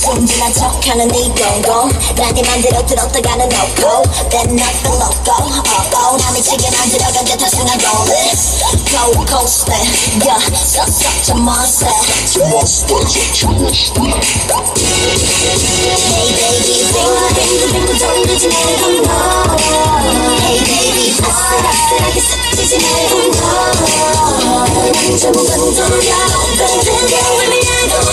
순진한 척하는 이 동공 나네 맘대로 들었다가는 놓고 Then nothing loco 어고 남의 책에 안 들어간 듯 한순간 고를 Go coaster Yeah such such a monster Hey baby 빙글빙글 돌리지 말고 no Hey baby 아슬아슬하게 스치지 말고 no 난 조금은 돌려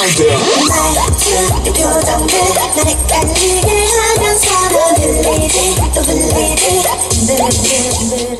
그 down 말투 표정들 날 헷갈리게 하면서도 들리지 또 들리지 들리지